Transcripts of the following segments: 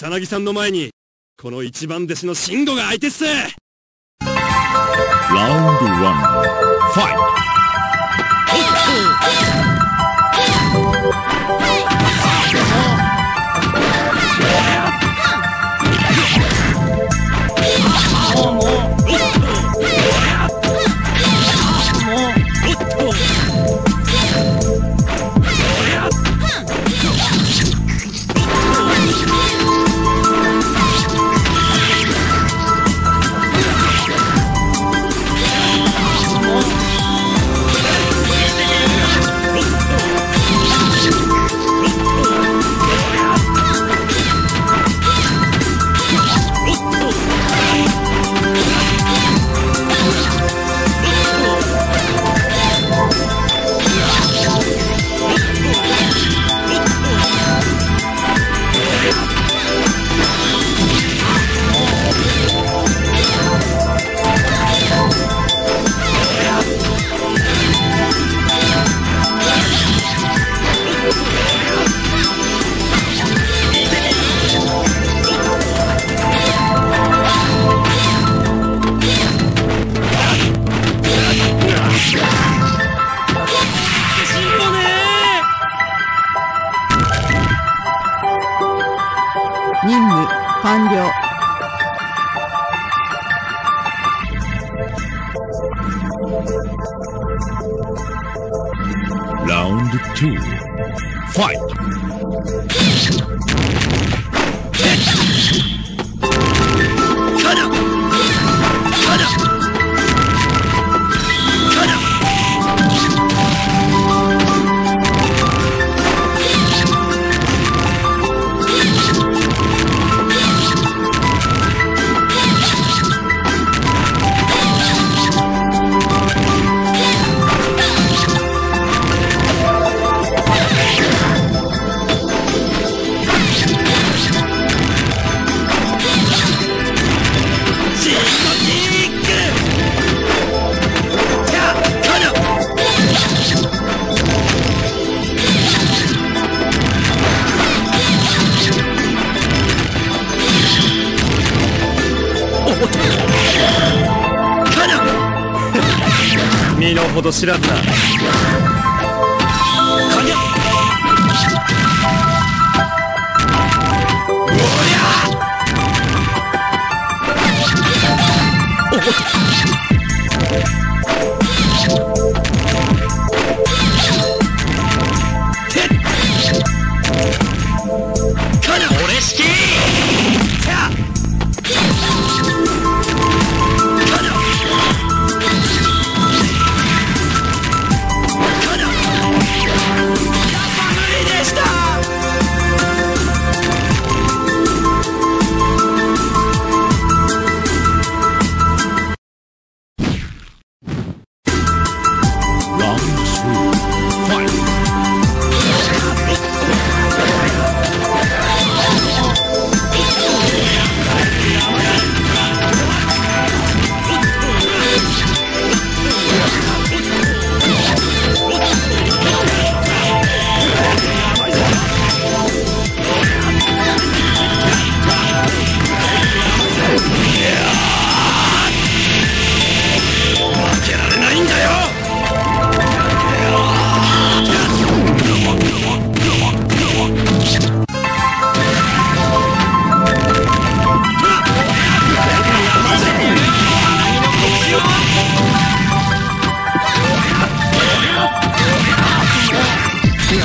草薙さんの前にこの一番弟子の慎吾が相手っす。ラウンド1ファイ完了 Round 2 Fight! Oh, 身の程知らずだ。俺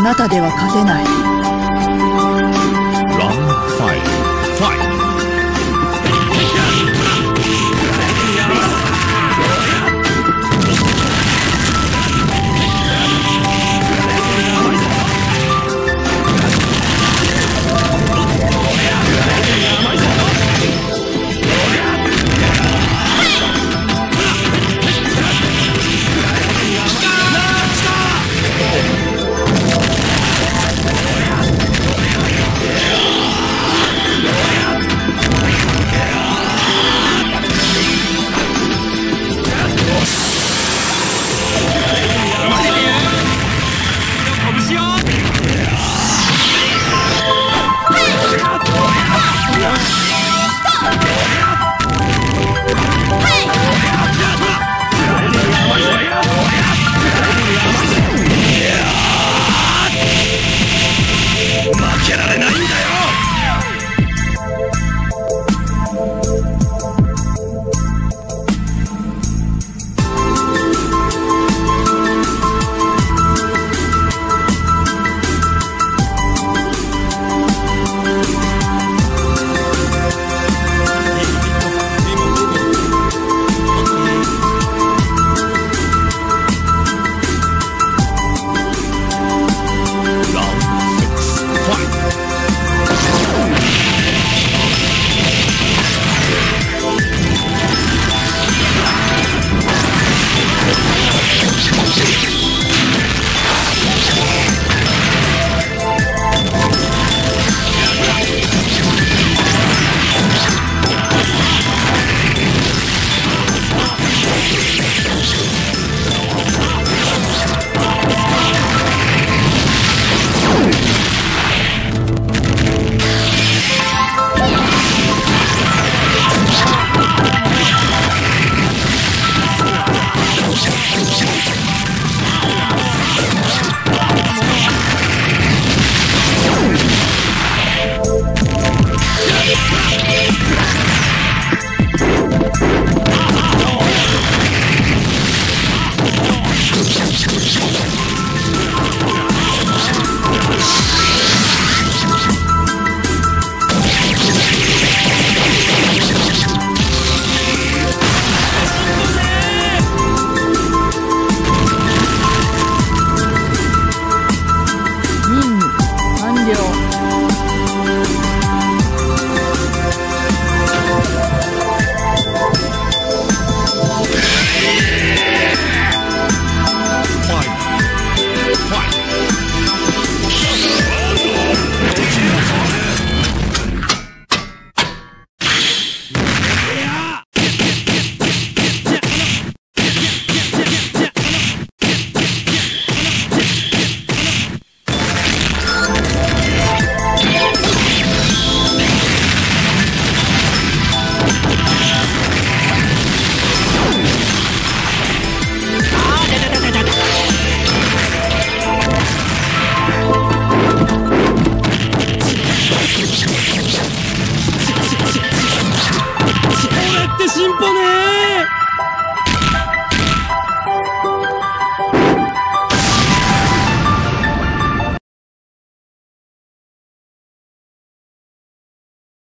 あなたでは勝てない。